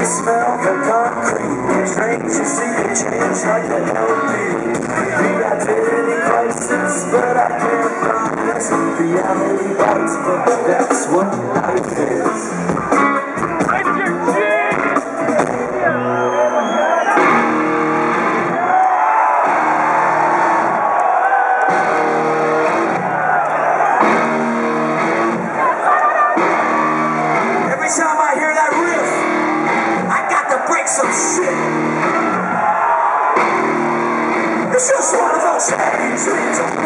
I smell the concrete. It's strange to see the change like the LP. The identity crisis, but I can't promise reality bites, but that. It's just one of those things.